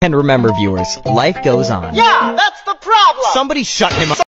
And remember viewers, life goes on. Yeah, that's the problem! Somebody shut him up.